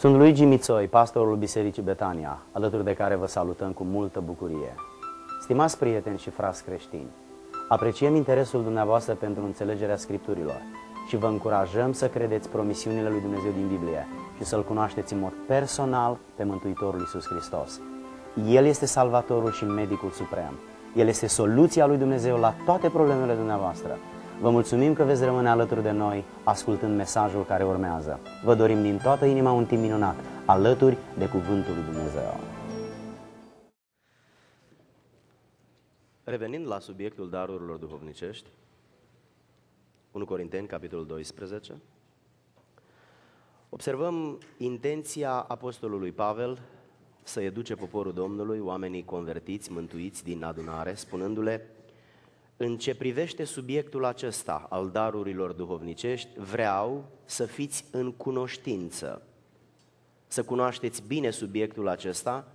Sunt Luigi Mițoi, pastorul Bisericii Betania, alături de care vă salutăm cu multă bucurie. Stimați prieteni și frați creștini, apreciem interesul dumneavoastră pentru înțelegerea Scripturilor și vă încurajăm să credeți promisiunile lui Dumnezeu din Biblie și să-L cunoașteți în mod personal pe Mântuitorul Iisus Hristos. El este Salvatorul și Medicul Suprem. El este soluția lui Dumnezeu la toate problemele dumneavoastră. Vă mulțumim că veți rămâne alături de noi ascultând mesajul care urmează. Vă dorim din toată inima un timp minunat, alături de Cuvântul lui Dumnezeu. Revenind la subiectul darurilor duhovnicești, 1 Corinteni, capitolul 12, observăm intenția apostolului Pavel să educe poporul Domnului, oamenii convertiți, mântuiți din adunare, spunându-le în ce privește subiectul acesta al darurilor duhovnicești, vreau să fiți în cunoștință, să cunoașteți bine subiectul acesta,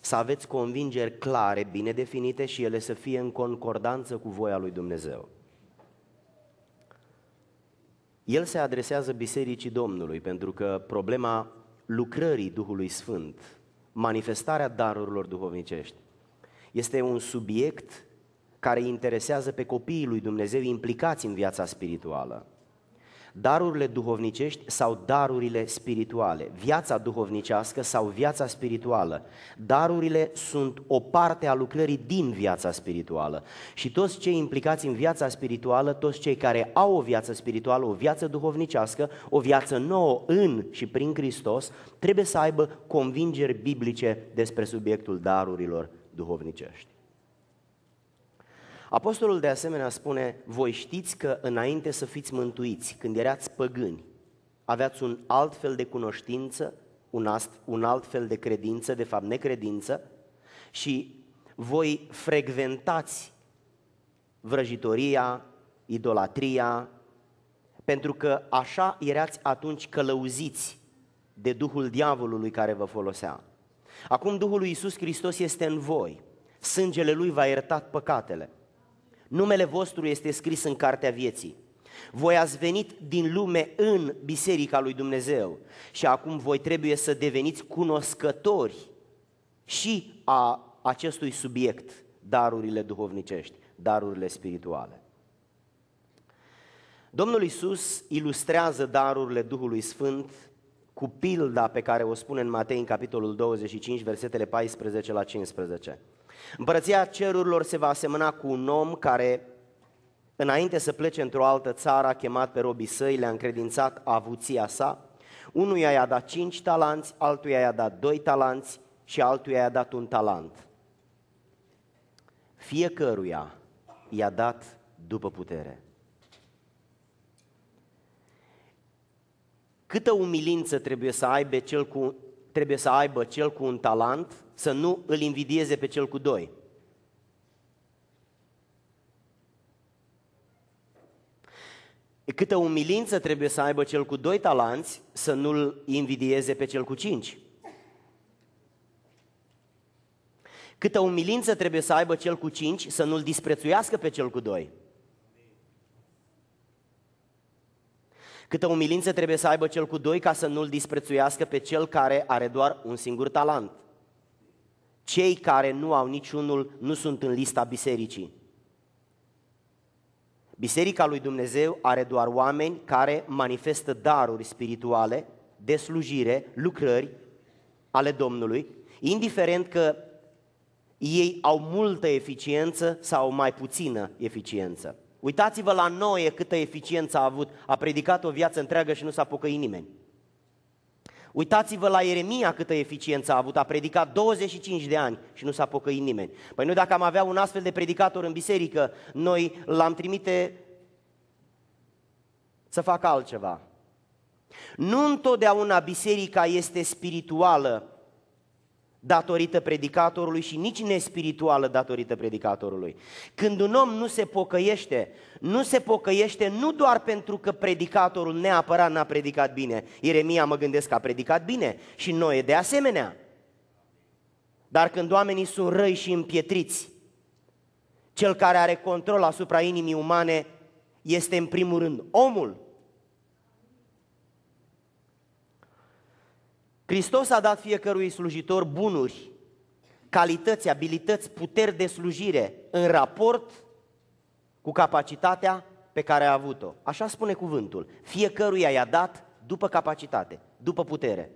să aveți convingeri clare, bine definite și ele să fie în concordanță cu voia lui Dumnezeu. El se adresează Bisericii Domnului pentru că problema lucrării Duhului Sfânt, manifestarea darurilor duhovnicești, este un subiect care interesează pe copiii lui Dumnezeu implicați în viața spirituală. Darurile duhovnicești sau darurile spirituale, viața duhovnicească sau viața spirituală. Darurile sunt o parte a lucrării din viața spirituală. Și toți cei implicați în viața spirituală, toți cei care au o viață spirituală, o viață duhovnicească, o viață nouă în și prin Hristos, trebuie să aibă convingeri biblice despre subiectul darurilor duhovnicești. Apostolul de asemenea spune, voi știți că înainte să fiți mântuiți, când erați păgâni, aveați un alt fel de cunoștință, un, ast, un alt fel de credință, de fapt necredință, și voi frecventați vrăjitoria, idolatria, pentru că așa erați atunci călăuziți de Duhul diavolului care vă folosea. Acum Duhul lui Iisus Hristos este în voi, sângele Lui v-a iertat păcatele. Numele vostru este scris în cartea vieții. Voi ați venit din lume în biserica lui Dumnezeu și acum voi trebuie să deveniți cunoscători și a acestui subiect, darurile duhovnicești, darurile spirituale. Domnul Isus ilustrează darurile Duhului Sfânt cu pilda pe care o spune în Matei în capitolul 25, versetele 14 la 15. Împărăția cerurilor se va asemăna cu un om care, înainte să plece într-o altă țară, a chemat pe robii săi, le-a încredințat avuția sa. Unuia i-a dat cinci talanți, altuia i-a dat doi talanți și altuia i-a dat un talent. Fiecăruia i-a dat după putere. Câtă umilință trebuie să aibă cel cu, trebuie să aibă cel cu un talent să nu îl invidieze pe cel cu doi. Câtă umilință trebuie să aibă cel cu doi talanți să nu-l invidieze pe cel cu cinci. Câtă umilință trebuie să aibă cel cu cinci să nu-l disprețuiască pe cel cu doi. Câtă umilință trebuie să aibă cel cu doi ca să nu-l disprețuiască pe cel care are doar un singur talent. Cei care nu au niciunul nu sunt în lista bisericii. Biserica lui Dumnezeu are doar oameni care manifestă daruri spirituale de slujire, lucrări ale Domnului, indiferent că ei au multă eficiență sau mai puțină eficiență. Uitați-vă la Noe câtă eficiență a avut, a predicat o viață întreagă și nu s-a pocăit nimeni. Uitați-vă la Ieremia câtă eficiență a avut, a predicat 25 de ani și nu s-a pocăit nimeni. Păi noi dacă am avea un astfel de predicator în biserică, noi l-am trimite să facă altceva. Nu întotdeauna biserica este spirituală datorită predicatorului și nici nespirituală datorită predicatorului. Când un om nu se pocăiește, nu se pocăiește nu doar pentru că predicatorul neapărat n-a predicat bine. Ieremia mă gândesc că a predicat bine și noi de asemenea. Dar când oamenii sunt răi și împietriți, cel care are control asupra inimii umane este în primul rând omul. Hristos a dat fiecărui slujitor bunuri, calități, abilități, puteri de slujire în raport cu capacitatea pe care a avut-o. Așa spune cuvântul. Fiecăruia i-a dat după capacitate, după putere.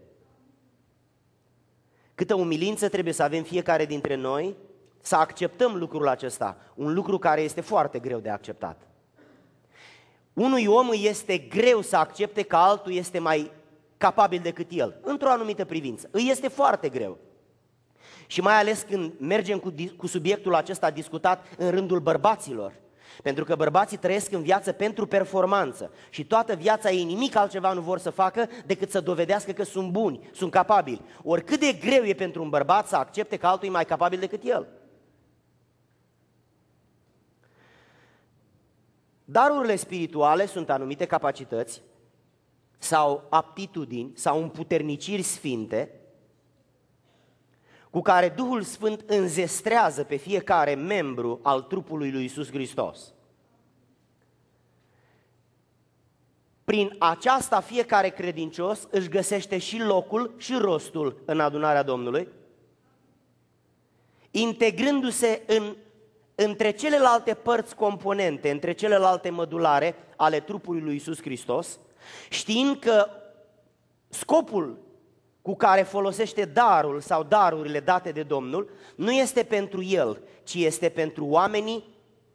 Câtă umilință trebuie să avem fiecare dintre noi să acceptăm lucrul acesta, un lucru care este foarte greu de acceptat. Unui om este greu să accepte că altul este mai capabil decât el, într-o anumită privință. Îi este foarte greu. Și mai ales când mergem cu, cu subiectul acesta discutat în rândul bărbaților. Pentru că bărbații trăiesc în viață pentru performanță și toată viața ei nimic altceva nu vor să facă decât să dovedească că sunt buni, sunt capabili. Oricât de greu e pentru un bărbat să accepte că altul e mai capabil decât el. Darurile spirituale sunt anumite capacități sau aptitudini sau împuterniciri sfinte cu care Duhul Sfânt înzestrează pe fiecare membru al trupului lui Isus Hristos. Prin aceasta fiecare credincios își găsește și locul și rostul în adunarea Domnului, integrându-se în, între celelalte părți componente, între celelalte mădulare ale trupului lui Isus Hristos, știind că scopul cu care folosește darul sau darurile date de Domnul nu este pentru el, ci este pentru oamenii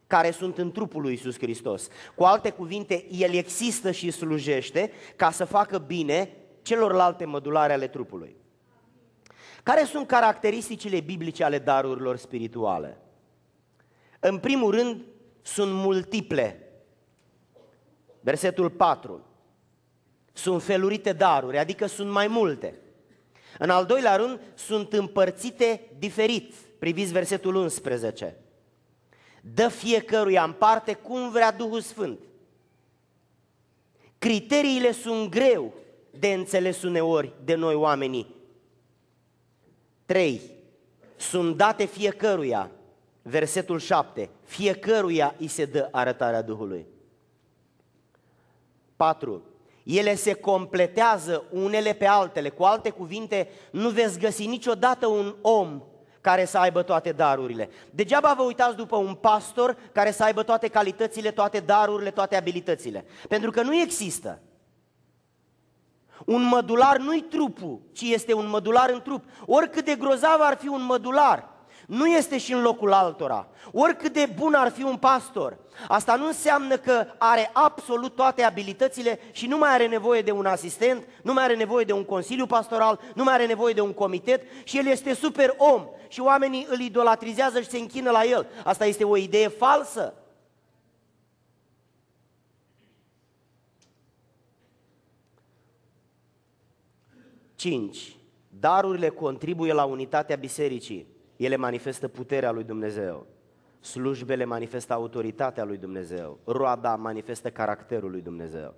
care sunt în trupul lui Isus Hristos. Cu alte cuvinte, el există și slujește ca să facă bine celorlalte mădulare ale trupului. Care sunt caracteristicile biblice ale darurilor spirituale? În primul rând, sunt multiple. Versetul 4. Sunt felurite daruri, adică sunt mai multe. În al doilea rând, sunt împărțite diferit. Priviți versetul 11. Dă fiecăruia în parte cum vrea Duhul Sfânt. Criteriile sunt greu de înțeles uneori de noi oamenii. 3. Sunt date fiecăruia, versetul 7, fiecăruia îi se dă arătarea Duhului. 4. Ele se completează unele pe altele. Cu alte cuvinte, nu veți găsi niciodată un om care să aibă toate darurile. Degeaba vă uitați după un pastor care să aibă toate calitățile, toate darurile, toate abilitățile. Pentru că nu există. Un mădular nu-i trupul, ci este un mădular în trup. Oricât de grozav ar fi un mădular, nu este și în locul altora. Oricât de bun ar fi un pastor, asta nu înseamnă că are absolut toate abilitățile și nu mai are nevoie de un asistent, nu mai are nevoie de un consiliu pastoral, nu mai are nevoie de un comitet și el este super om și oamenii îl idolatrizează și se închină la el. Asta este o idee falsă. Cinci. Darurile contribuie la unitatea bisericii. Ele manifestă puterea lui Dumnezeu. Slujbele manifestă autoritatea lui Dumnezeu. Roada manifestă caracterul lui Dumnezeu.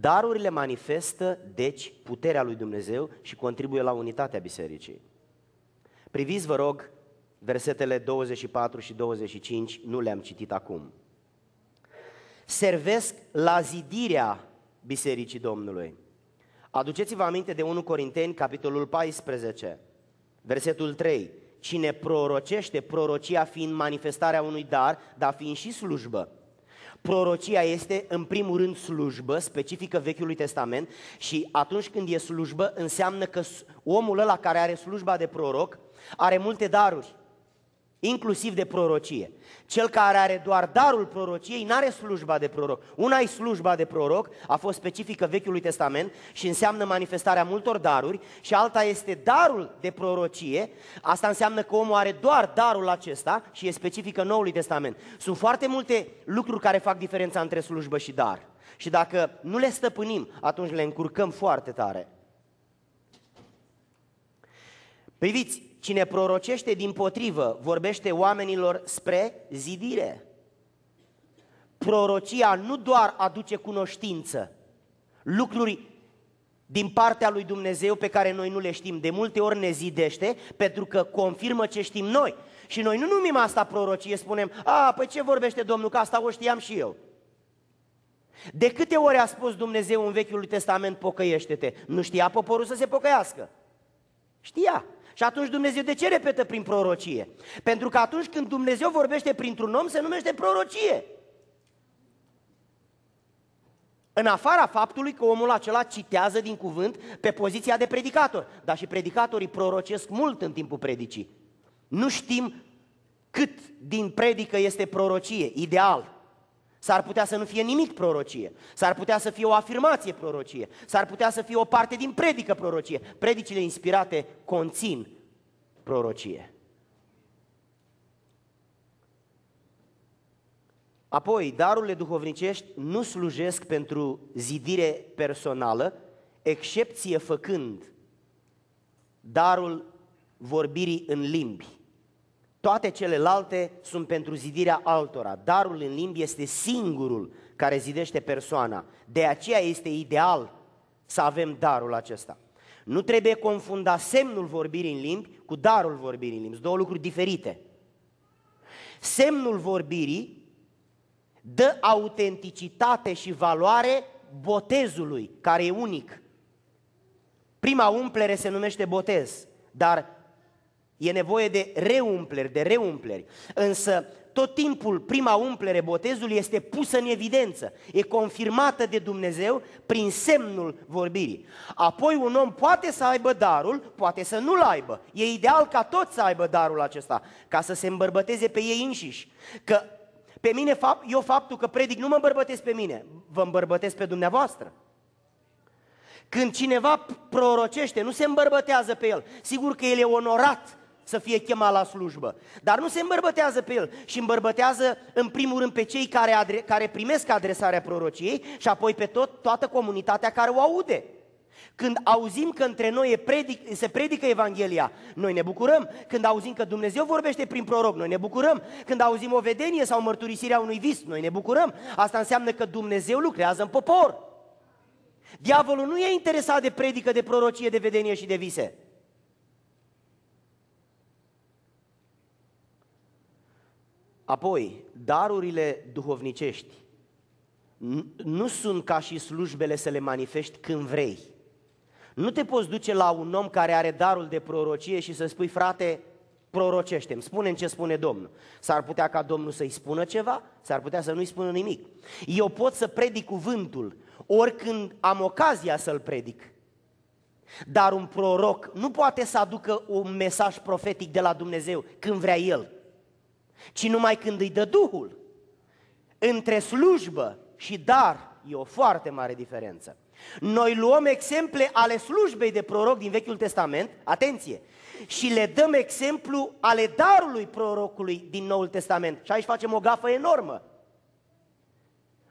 Darurile manifestă, deci, puterea lui Dumnezeu și contribuie la unitatea bisericii. Priviți, vă rog, versetele 24 și 25, nu le-am citit acum. Servesc la zidirea Bisericii Domnului. Aduceți-vă aminte de 1 Corinteni, capitolul 14, versetul 3. Cine prorocește, prorocia fiind manifestarea unui dar, dar fiind și slujbă. Prorocia este, în primul rând, slujbă, specifică Vechiului Testament și atunci când e slujbă, înseamnă că omul ăla care are slujba de proroc are multe daruri inclusiv de prorocie. Cel care are doar darul prorociei nu are slujba de proroc. Una e slujba de proroc, a fost specifică Vechiului Testament și înseamnă manifestarea multor daruri și alta este darul de prorocie. Asta înseamnă că omul are doar darul acesta și e specifică Noului Testament. Sunt foarte multe lucruri care fac diferența între slujbă și dar. Și dacă nu le stăpânim, atunci le încurcăm foarte tare. Priviți, Cine prorocește din potrivă, vorbește oamenilor spre zidire. Prorocia nu doar aduce cunoștință, lucruri din partea lui Dumnezeu pe care noi nu le știm. De multe ori ne zidește pentru că confirmă ce știm noi. Și noi nu numim asta prorocie, spunem, a, păi ce vorbește Domnul, că asta o știam și eu. De câte ori a spus Dumnezeu în Vechiul Testament, pocăiește-te? Nu știa poporul să se pocăiască. Știa. Și atunci Dumnezeu de ce repetă prin prorocie? Pentru că atunci când Dumnezeu vorbește printr-un om, se numește prorocie. În afara faptului că omul acela citează din cuvânt pe poziția de predicator. Dar și predicatorii prorocesc mult în timpul predicii. Nu știm cât din predică este prorocie, ideal. S-ar putea să nu fie nimic prorocie, s-ar putea să fie o afirmație prorocie, s-ar putea să fie o parte din predică prorocie. Predicile inspirate conțin prorocie. Apoi, darurile duhovnicești nu slujesc pentru zidire personală, excepție făcând darul vorbirii în limbi. Toate celelalte sunt pentru zidirea altora. Darul în limbi este singurul care zidește persoana. De aceea este ideal să avem darul acesta. Nu trebuie confunda semnul vorbirii în limbi cu darul vorbirii în limbi. Sunt două lucruri diferite. Semnul vorbirii dă autenticitate și valoare botezului, care e unic. Prima umplere se numește botez, dar e nevoie de reumpleri, de reumpleri. Însă tot timpul prima umplere botezului este pusă în evidență, e confirmată de Dumnezeu prin semnul vorbirii. Apoi un om poate să aibă darul, poate să nu-l aibă. E ideal ca toți să aibă darul acesta, ca să se îmbărbăteze pe ei înșiși. Că pe mine, eu faptul că predic nu mă îmbărbătesc pe mine, vă îmbărbătesc pe dumneavoastră. Când cineva prorocește, nu se îmbărbătează pe el. Sigur că el e onorat să fie chemat la slujbă, dar nu se îmbărbătează pe el și îmbărbătează în primul rând pe cei care, adre- care primesc adresarea prorociei și apoi pe tot, toată comunitatea care o aude. Când auzim că între noi e predic, se predică Evanghelia, noi ne bucurăm. Când auzim că Dumnezeu vorbește prin proroc, noi ne bucurăm. Când auzim o vedenie sau mărturisirea unui vis, noi ne bucurăm. Asta înseamnă că Dumnezeu lucrează în popor. Diavolul nu e interesat de predică, de prorocie, de vedenie și de vise. Apoi, darurile duhovnicești nu sunt ca și slujbele să le manifesti când vrei. Nu te poți duce la un om care are darul de prorocie și să spui, frate, prorocește-mi, spune ce spune Domnul. S-ar putea ca Domnul să-i spună ceva, s-ar putea să nu-i spună nimic. Eu pot să predic cuvântul oricând am ocazia să-l predic. Dar un proroc nu poate să aducă un mesaj profetic de la Dumnezeu când vrea el, ci numai când îi dă Duhul. Între slujbă și dar e o foarte mare diferență. Noi luăm exemple ale slujbei de proroc din Vechiul Testament, atenție, și le dăm exemplu ale darului prorocului din Noul Testament. Și aici facem o gafă enormă.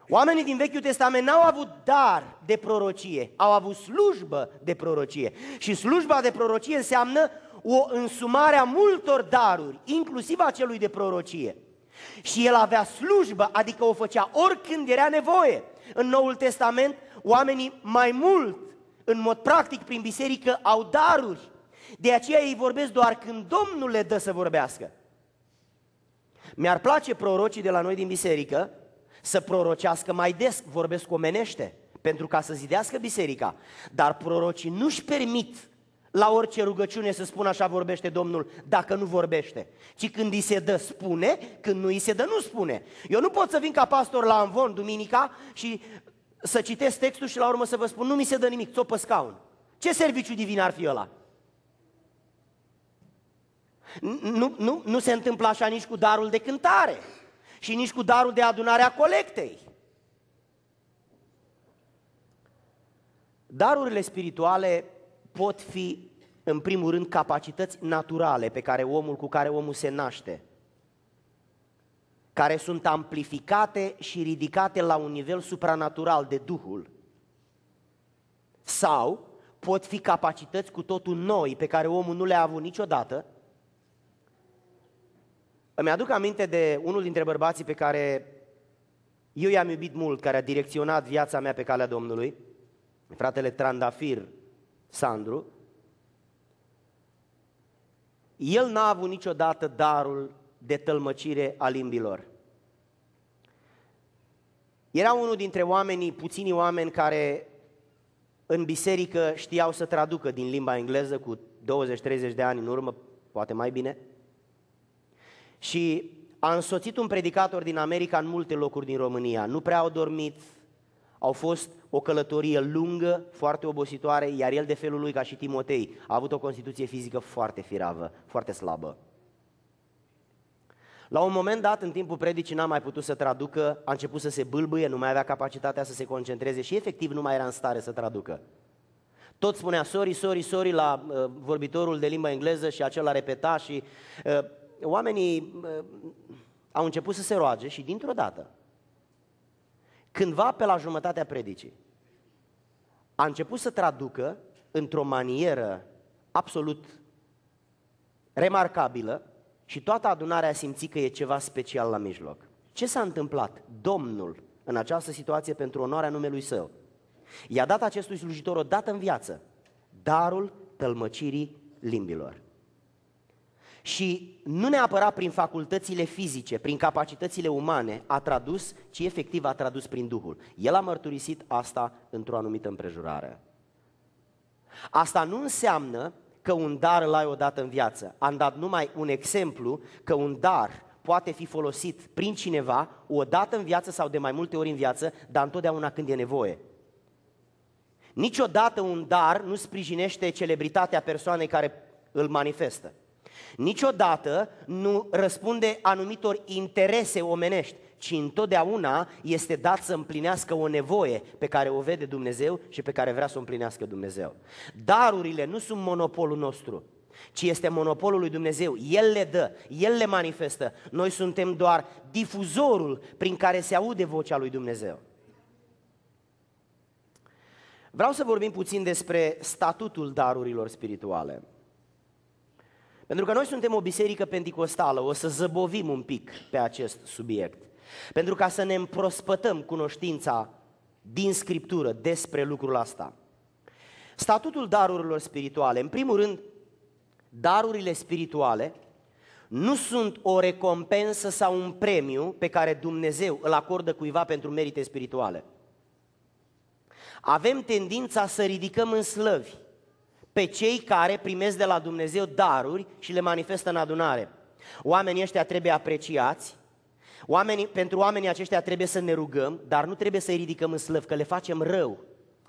Oamenii din Vechiul Testament n-au avut dar de prorocie, au avut slujbă de prorocie. Și slujba de prorocie înseamnă o însumare a multor daruri, inclusiv a celui de prorocie. Și el avea slujbă, adică o făcea oricând era nevoie. În Noul Testament oamenii mai mult, în mod practic, prin biserică, au daruri. De aceea ei vorbesc doar când Domnul le dă să vorbească. Mi-ar place prorocii de la noi din biserică să prorocească mai des, vorbesc omenește, pentru ca să zidească biserica. Dar prorocii nu-și permit la orice rugăciune să spună așa vorbește Domnul, dacă nu vorbește. Ci când îi se dă, spune, când nu îi se dă, nu spune. Eu nu pot să vin ca pastor la Anvon duminica și să citesc textul și la urmă să vă spun, nu mi se dă nimic, ți pe scaun. Ce serviciu divin ar fi ăla? Nu, nu, nu se întâmplă așa nici cu darul de cântare și nici cu darul de adunare a colectei. Darurile spirituale pot fi, în primul rând, capacități naturale pe care omul, cu care omul se naște care sunt amplificate și ridicate la un nivel supranatural de Duhul. Sau pot fi capacități cu totul noi pe care omul nu le-a avut niciodată. Îmi aduc aminte de unul dintre bărbații pe care eu i-am iubit mult, care a direcționat viața mea pe calea Domnului, fratele Trandafir Sandru. El n-a avut niciodată darul de tălmăcire a limbilor. Era unul dintre oamenii, puțini oameni care în biserică știau să traducă din limba engleză cu 20-30 de ani în urmă, poate mai bine. Și a însoțit un predicator din America în multe locuri din România. Nu prea au dormit, au fost o călătorie lungă, foarte obositoare, iar el de felul lui, ca și Timotei, a avut o constituție fizică foarte firavă, foarte slabă. La un moment dat, în timpul predicii, n-a mai putut să traducă, a început să se bâlbâie, nu mai avea capacitatea să se concentreze și efectiv nu mai era în stare să traducă. Tot spunea sorry, sorry, sorry la uh, vorbitorul de limba engleză și acela repeta și uh, oamenii uh, au început să se roage și dintr-o dată, cândva pe la jumătatea predicii, a început să traducă într-o manieră absolut remarcabilă și toată adunarea a simțit că e ceva special la mijloc. Ce s-a întâmplat? Domnul, în această situație, pentru onoarea numelui său, i-a dat acestui slujitor o dată în viață darul tălmăcirii limbilor. Și nu neapărat prin facultățile fizice, prin capacitățile umane a tradus, ci efectiv a tradus prin Duhul. El a mărturisit asta într-o anumită împrejurare. Asta nu înseamnă că un dar îl ai odată în viață. Am dat numai un exemplu că un dar poate fi folosit prin cineva o dată în viață sau de mai multe ori în viață, dar întotdeauna când e nevoie. Niciodată un dar nu sprijinește celebritatea persoanei care îl manifestă. Niciodată nu răspunde anumitor interese omenești, ci întotdeauna este dat să împlinească o nevoie pe care o vede Dumnezeu și pe care vrea să o împlinească Dumnezeu. Darurile nu sunt monopolul nostru, ci este monopolul lui Dumnezeu. El le dă, El le manifestă. Noi suntem doar difuzorul prin care se aude vocea lui Dumnezeu. Vreau să vorbim puțin despre statutul darurilor spirituale. Pentru că noi suntem o biserică pentecostală, o să zăbovim un pic pe acest subiect. Pentru ca să ne împrospătăm cunoștința din Scriptură despre lucrul ăsta. Statutul darurilor spirituale, în primul rând, darurile spirituale nu sunt o recompensă sau un premiu pe care Dumnezeu îl acordă cuiva pentru merite spirituale. Avem tendința să ridicăm în slăvi pe cei care primesc de la Dumnezeu daruri și le manifestă în adunare. Oamenii ăștia trebuie apreciați, oamenii, pentru oamenii aceștia trebuie să ne rugăm, dar nu trebuie să-i ridicăm în slăv, că le facem rău.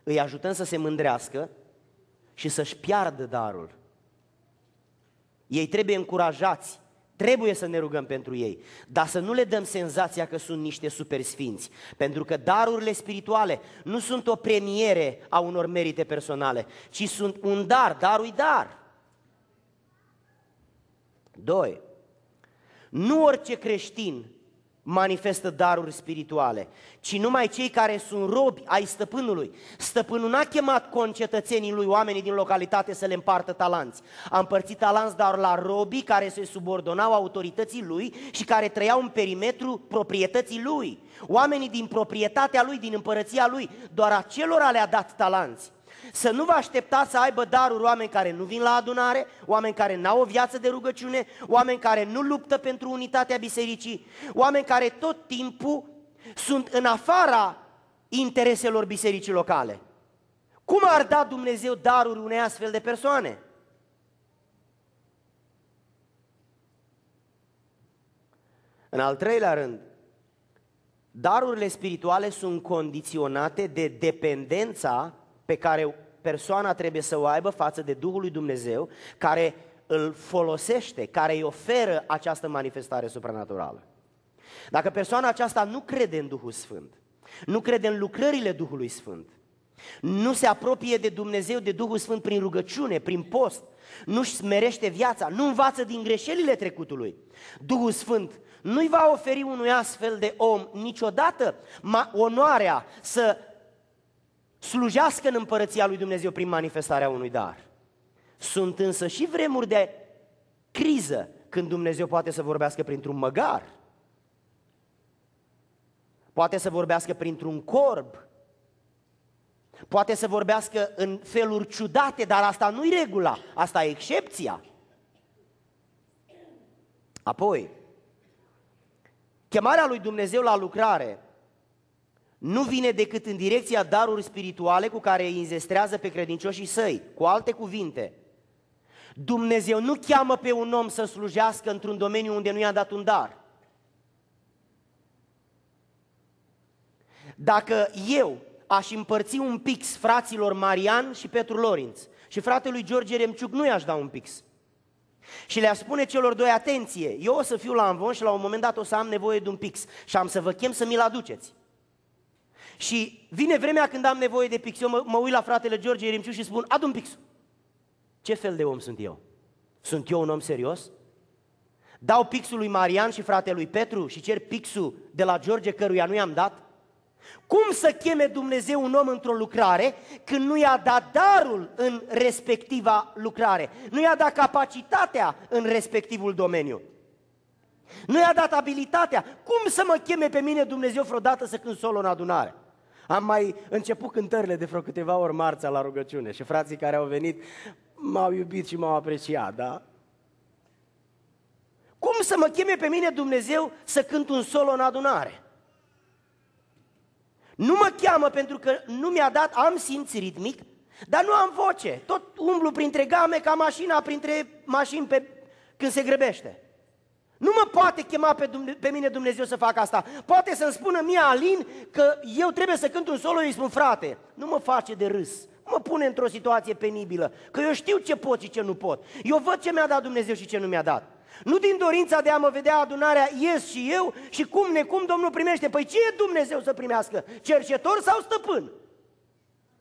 Îi ajutăm să se mândrească și să-și piardă darul. Ei trebuie încurajați, Trebuie să ne rugăm pentru ei, dar să nu le dăm senzația că sunt niște supersfinți, pentru că darurile spirituale nu sunt o premiere a unor merite personale, ci sunt un dar, darul dar. Doi, nu orice creștin manifestă daruri spirituale, ci numai cei care sunt robi ai stăpânului. Stăpânul n-a chemat concetățenii lui, oamenii din localitate, să le împartă talanți. A împărțit talanți doar la robii care se subordonau autorității lui și care trăiau în perimetru proprietății lui. Oamenii din proprietatea lui, din împărăția lui, doar acelora le-a dat talanți. Să nu vă așteptați să aibă daruri oameni care nu vin la adunare, oameni care n-au o viață de rugăciune, oameni care nu luptă pentru unitatea bisericii, oameni care tot timpul sunt în afara intereselor bisericii locale. Cum ar da Dumnezeu daruri unei astfel de persoane? În al treilea rând, darurile spirituale sunt condiționate de dependența pe care persoana trebuie să o aibă față de Duhul lui Dumnezeu, care îl folosește, care îi oferă această manifestare supranaturală. Dacă persoana aceasta nu crede în Duhul Sfânt, nu crede în lucrările Duhului Sfânt, nu se apropie de Dumnezeu, de Duhul Sfânt prin rugăciune, prin post, nu-și smerește viața, nu învață din greșelile trecutului, Duhul Sfânt nu-i va oferi unui astfel de om niciodată onoarea să slujească în împărăția lui Dumnezeu prin manifestarea unui dar. Sunt însă și vremuri de criză când Dumnezeu poate să vorbească printr-un măgar, poate să vorbească printr-un corb, poate să vorbească în feluri ciudate, dar asta nu-i regula, asta e excepția. Apoi, chemarea lui Dumnezeu la lucrare nu vine decât în direcția daruri spirituale cu care îi înzestrează pe credincioșii săi. Cu alte cuvinte, Dumnezeu nu cheamă pe un om să slujească într-un domeniu unde nu i-a dat un dar. Dacă eu aș împărți un pix fraților Marian și Petru Lorinț și fratelui George Remciuc nu i-aș da un pix. Și le-aș spune celor doi, atenție, eu o să fiu la învon și la un moment dat o să am nevoie de un pix și am să vă chem să mi-l aduceți. Și vine vremea când am nevoie de pix, eu mă, mă uit la fratele George Rimciu și spun, adu un pix. Ce fel de om sunt eu? Sunt eu un om serios? Dau pixul lui Marian și fratelui Petru și cer pixul de la George căruia nu i-am dat? Cum să cheme Dumnezeu un om într-o lucrare când nu i-a dat darul în respectiva lucrare? Nu i-a dat capacitatea în respectivul domeniu? Nu i-a dat abilitatea? Cum să mă cheme pe mine Dumnezeu vreodată să cânt solo în adunare? Am mai început cântările de vreo câteva ori marța la rugăciune și frații care au venit m-au iubit și m-au apreciat, da? Cum să mă cheme pe mine Dumnezeu să cânt un solo în adunare? Nu mă cheamă pentru că nu mi-a dat, am simț ritmic, dar nu am voce. Tot umblu printre game ca mașina printre mașini pe, când se grăbește. Nu mă poate chema pe, Dumne- pe mine Dumnezeu să fac asta. Poate să-mi spună mie Alin că eu trebuie să cânt un solo, îi spun frate, nu mă face de râs. Mă pune într-o situație penibilă, că eu știu ce pot și ce nu pot. Eu văd ce mi-a dat Dumnezeu și ce nu mi-a dat. Nu din dorința de a mă vedea adunarea, ies și eu și cum necum Domnul primește. Păi ce e Dumnezeu să primească? Cercetor sau stăpân?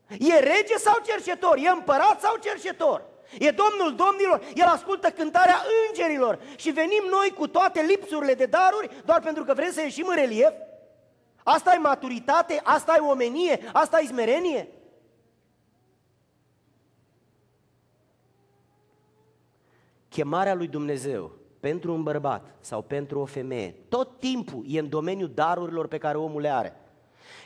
E rege sau cercetor? E împărat sau cercetor? E Domnul Domnilor, El ascultă cântarea îngerilor și venim noi cu toate lipsurile de daruri doar pentru că vrem să ieșim în relief? Asta e maturitate? Asta e omenie? Asta e smerenie? Chemarea lui Dumnezeu pentru un bărbat sau pentru o femeie, tot timpul e în domeniul darurilor pe care omul le are.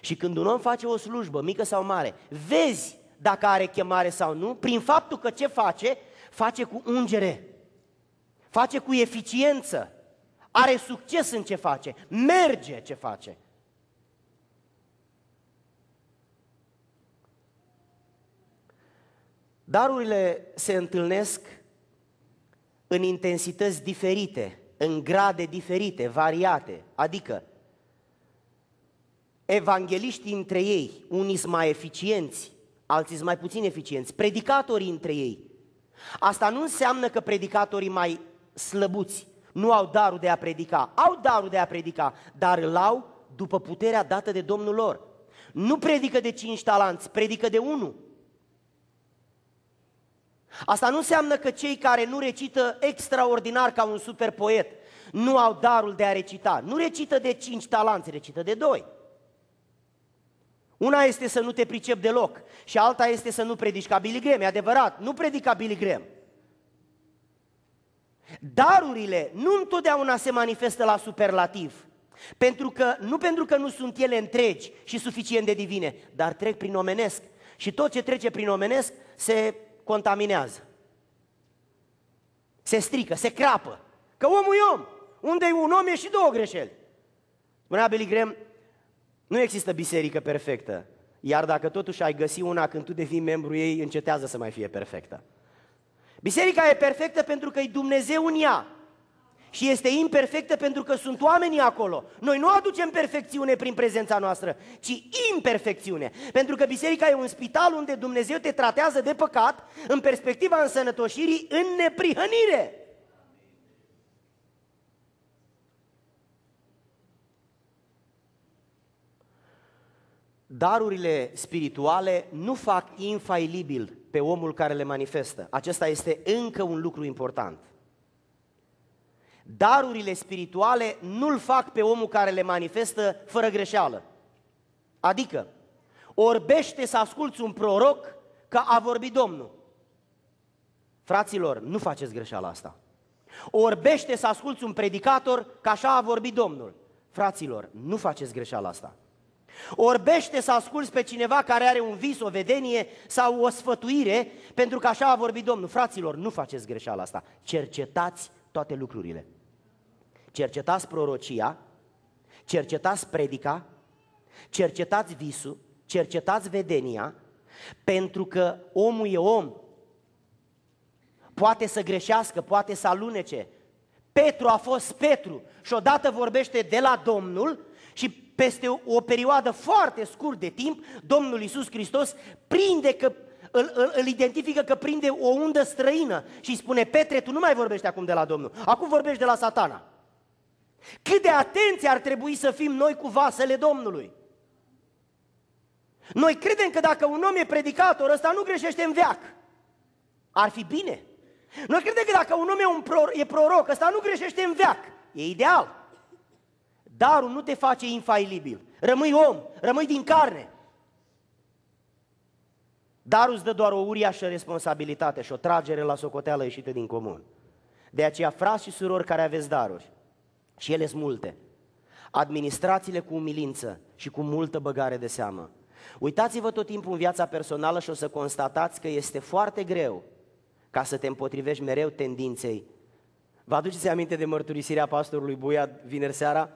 Și când un om face o slujbă, mică sau mare, vezi dacă are chemare sau nu, prin faptul că ce face, face cu ungere, face cu eficiență, are succes în ce face, merge ce face. Darurile se întâlnesc în intensități diferite, în grade diferite, variate, adică evangeliștii între ei, unii sunt mai eficienți, alții sunt mai puțin eficienți, predicatorii între ei. Asta nu înseamnă că predicatorii mai slăbuți nu au darul de a predica. Au darul de a predica, dar îl au după puterea dată de Domnul lor. Nu predică de cinci talanți, predică de unul. Asta nu înseamnă că cei care nu recită extraordinar ca un super poet nu au darul de a recita. Nu recită de cinci talanți, recită de doi. Una este să nu te pricep deloc și alta este să nu predici ca Billy Graham, e adevărat, nu predic ca Billy Graham. Darurile nu întotdeauna se manifestă la superlativ, pentru că, nu pentru că nu sunt ele întregi și suficient de divine, dar trec prin omenesc și tot ce trece prin omenesc se contaminează. Se strică, se crapă. Că omul e om. Unde e un om e și două greșeli. Spunea Billy Graham, nu există biserică perfectă, iar dacă totuși ai găsi una când tu devii membru ei, încetează să mai fie perfectă. Biserica e perfectă pentru că e Dumnezeu în ea și este imperfectă pentru că sunt oamenii acolo. Noi nu aducem perfecțiune prin prezența noastră, ci imperfecțiune. Pentru că biserica e un spital unde Dumnezeu te tratează de păcat în perspectiva însănătoșirii în neprihănire. Darurile spirituale nu fac infailibil pe omul care le manifestă. Acesta este încă un lucru important. Darurile spirituale nu-l fac pe omul care le manifestă fără greșeală. Adică, orbește să asculți un proroc că a vorbit Domnul. Fraților, nu faceți greșeala asta. Orbește să asculți un predicator că așa a vorbit Domnul. Fraților, nu faceți greșeala asta. Orbește să asculți pe cineva care are un vis, o vedenie sau o sfătuire, pentru că așa a vorbit Domnul. Fraților, nu faceți greșeala asta. Cercetați toate lucrurile. Cercetați prorocia, cercetați predica, cercetați visul, cercetați vedenia, pentru că omul e om. poate să greșească, poate să alunece. Petru a fost Petru și odată vorbește de la Domnul și peste o perioadă foarte scurt de timp, Domnul Iisus Hristos prinde că îl, îl, îl identifică că prinde o undă străină și îi spune, Petre, tu nu mai vorbești acum de la Domnul, acum vorbești de la satana. Cât de atenți ar trebui să fim noi cu vasele Domnului? Noi credem că dacă un om e predicator, ăsta nu greșește în veac. Ar fi bine. Noi credem că dacă un om e, un pro, e proroc, ăsta nu greșește în veac. E ideal. Darul nu te face infailibil. Rămâi om, rămâi din carne. Darul îți dă doar o uriașă responsabilitate și o tragere la socoteală ieșită din comun. De aceea, frați și surori care aveți daruri, și ele sunt multe, administrațiile cu umilință și cu multă băgare de seamă. Uitați-vă tot timpul în viața personală și o să constatați că este foarte greu ca să te împotrivești mereu tendinței. Vă aduceți aminte de mărturisirea pastorului Buia vineri seara?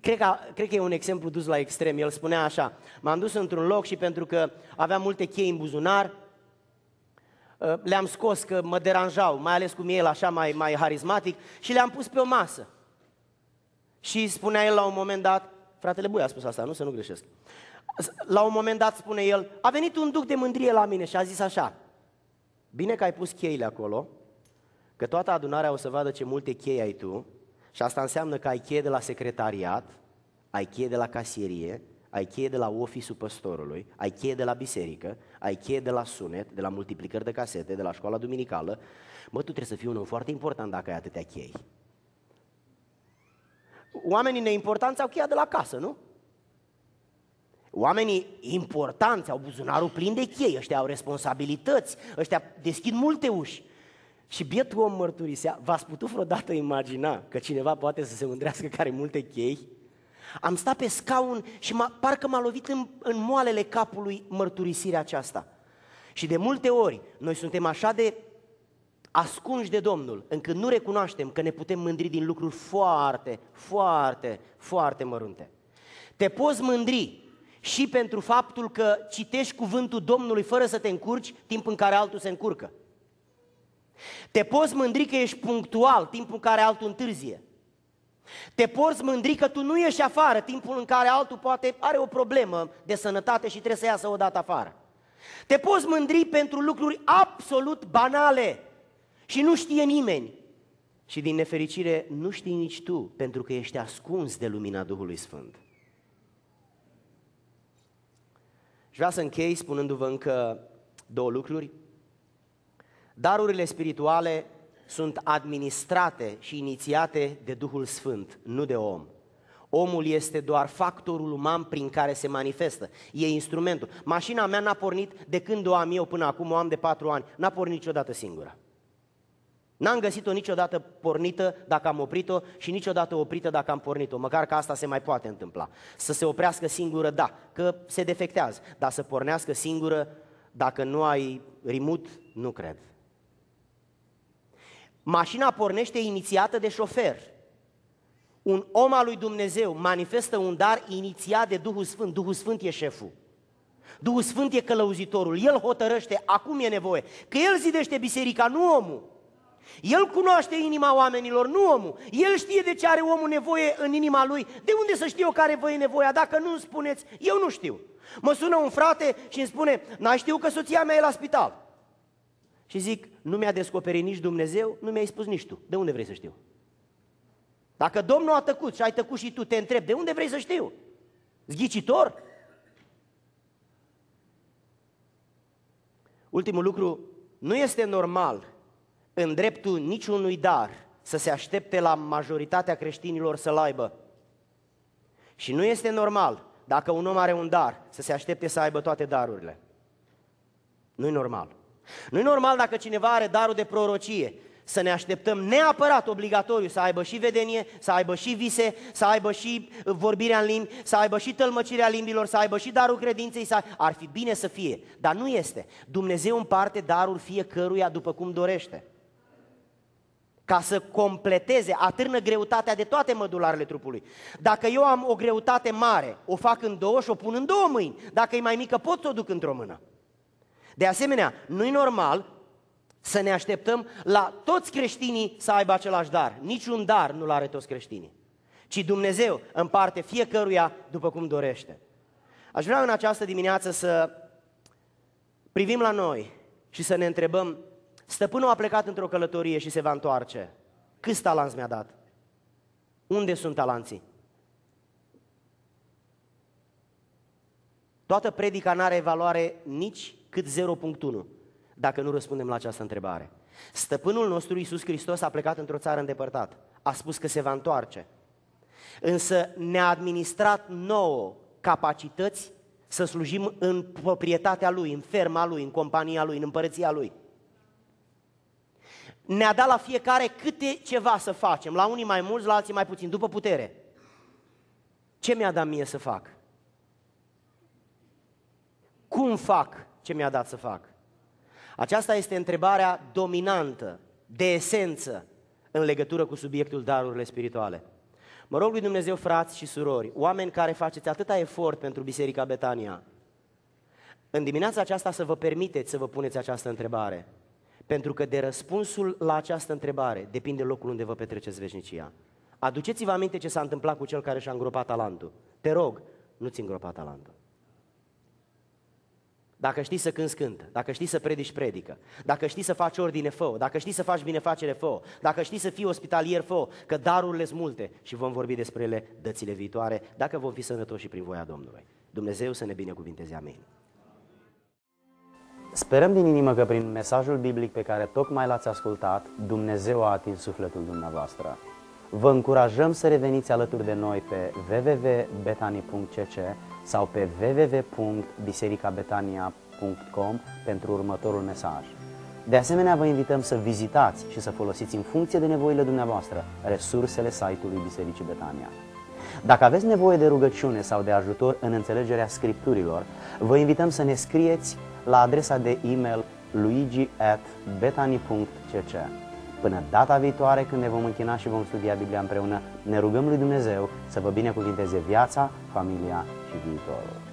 Cred că, cred că e un exemplu dus la extrem. El spunea așa, m-am dus într-un loc și pentru că aveam multe chei în buzunar, ă, le-am scos că mă deranjau, mai ales cum e el așa mai, mai harismatic, și le-am pus pe o masă. Și spunea el la un moment dat, fratele Buia a spus asta, nu să nu greșesc. La un moment dat spune el, a venit un duc de mândrie la mine și a zis așa, bine că ai pus cheile acolo, că toată adunarea o să vadă ce multe chei ai tu, și asta înseamnă că ai cheie de la secretariat, ai cheie de la casierie, ai cheie de la ofisul păstorului, ai cheie de la biserică, ai cheie de la sunet, de la multiplicări de casete, de la școala duminicală. Mă, tu trebuie să fii un om foarte important dacă ai atâtea chei. Oamenii neimportanți au cheia de la casă, nu? Oamenii importanți au buzunarul plin de chei, ăștia au responsabilități, ăștia deschid multe uși. Și bietul om mărturisea, v-ați putut vreodată imagina că cineva poate să se mândrească că are multe chei? Am stat pe scaun și m-a, parcă m-a lovit în, în moalele capului mărturisirea aceasta. Și de multe ori noi suntem așa de ascunși de Domnul, încât nu recunoaștem că ne putem mândri din lucruri foarte, foarte, foarte mărunte. Te poți mândri și pentru faptul că citești cuvântul Domnului fără să te încurci, timp în care altul se încurcă. Te poți mândri că ești punctual, timpul în care altul întârzie. Te poți mândri că tu nu ieși afară, timpul în care altul poate are o problemă de sănătate și trebuie să iasă o dată afară. Te poți mândri pentru lucruri absolut banale și nu știe nimeni. Și din nefericire nu știi nici tu, pentru că ești ascuns de lumina Duhului Sfânt. Și vreau să închei spunându-vă încă două lucruri. Darurile spirituale sunt administrate și inițiate de Duhul Sfânt, nu de om. Omul este doar factorul uman prin care se manifestă. E instrumentul. Mașina mea n-a pornit de când o am eu până acum, o am de patru ani. N-a pornit niciodată singură. N-am găsit-o niciodată pornită dacă am oprit-o și niciodată oprită dacă am pornit-o, măcar că asta se mai poate întâmpla. Să se oprească singură, da, că se defectează, dar să pornească singură, dacă nu ai rimut, nu cred. Mașina pornește inițiată de șofer. Un om al lui Dumnezeu manifestă un dar inițiat de Duhul Sfânt. Duhul Sfânt e șeful. Duhul Sfânt e călăuzitorul. El hotărăște acum e nevoie. Că el zidește biserica, nu omul. El cunoaște inima oamenilor, nu omul. El știe de ce are omul nevoie în inima lui. De unde să știu eu care vă e nevoia? Dacă nu îmi spuneți, eu nu știu. Mă sună un frate și îmi spune, n-ai știu că soția mea e la spital. Și zic, nu mi-a descoperit nici Dumnezeu, nu mi-ai spus nici tu. De unde vrei să știu? Dacă Domnul a tăcut și ai tăcut și tu, te întreb, de unde vrei să știu? Zghicitor? Ultimul lucru, nu este normal în dreptul niciunui dar să se aștepte la majoritatea creștinilor să-l aibă. Și nu este normal, dacă un om are un dar, să se aștepte să aibă toate darurile. Nu e normal. Nu e normal dacă cineva are darul de prorocie, să ne așteptăm neapărat obligatoriu să aibă și vedenie, să aibă și vise, să aibă și vorbirea în limbi, să aibă și tălmăcirea limbilor, să aibă și darul credinței, să... ar fi bine să fie, dar nu este. Dumnezeu împarte darul fiecăruia după cum dorește. Ca să completeze, atârnă greutatea de toate mădularele trupului. Dacă eu am o greutate mare, o fac în două și o pun în două mâini. Dacă e mai mică, pot să o duc într-o mână. De asemenea, nu-i normal să ne așteptăm la toți creștinii să aibă același dar. Niciun dar nu-l are toți creștinii, ci Dumnezeu împarte fiecăruia după cum dorește. Aș vrea în această dimineață să privim la noi și să ne întrebăm, stăpânul a plecat într-o călătorie și se va întoarce. Câți talanți mi-a dat? Unde sunt talanții? Toată predica nu are valoare nici cât 0.1 dacă nu răspundem la această întrebare. Stăpânul nostru Iisus Hristos a plecat într-o țară îndepărtată. A spus că se va întoarce. Însă ne-a administrat nouă capacități să slujim în proprietatea Lui, în ferma Lui, în compania Lui, în împărăția Lui. Ne-a dat la fiecare câte ceva să facem, la unii mai mulți, la alții mai puțin, după putere. Ce mi-a dat mie să fac? Cum fac ce mi-a dat să fac? Aceasta este întrebarea dominantă, de esență, în legătură cu subiectul darurile spirituale. Mă rog lui Dumnezeu, frați și surori, oameni care faceți atâta efort pentru Biserica Betania, în dimineața aceasta să vă permiteți să vă puneți această întrebare. Pentru că de răspunsul la această întrebare depinde locul unde vă petreceți veșnicia. Aduceți-vă aminte ce s-a întâmplat cu cel care și-a îngropat talentul. Te rog, nu-ți îngropa talentul. Dacă știi să cânți, cântă. Dacă știi să predici, predică. Dacă știi să faci ordine, fă Dacă știi să faci binefacere, fă Dacă știi să fii ospitalier, fă Că darurile sunt multe și vom vorbi despre ele dățile viitoare, dacă vom fi sănătoși și prin voia Domnului. Dumnezeu să ne binecuvinteze. Amin. Sperăm din inimă că prin mesajul biblic pe care tocmai l-ați ascultat, Dumnezeu a atins sufletul dumneavoastră. Vă încurajăm să reveniți alături de noi pe www.betani.cc sau pe www.bisericabetania.com pentru următorul mesaj. De asemenea, vă invităm să vizitați și să folosiți în funcție de nevoile dumneavoastră resursele site-ului Bisericii Betania. Dacă aveți nevoie de rugăciune sau de ajutor în înțelegerea scripturilor, vă invităm să ne scrieți la adresa de e-mail luigi.betani.cc Până data viitoare când ne vom închina și vom studia Biblia împreună, ne rugăm lui Dumnezeu să vă binecuvinteze viața, familia și viitorul.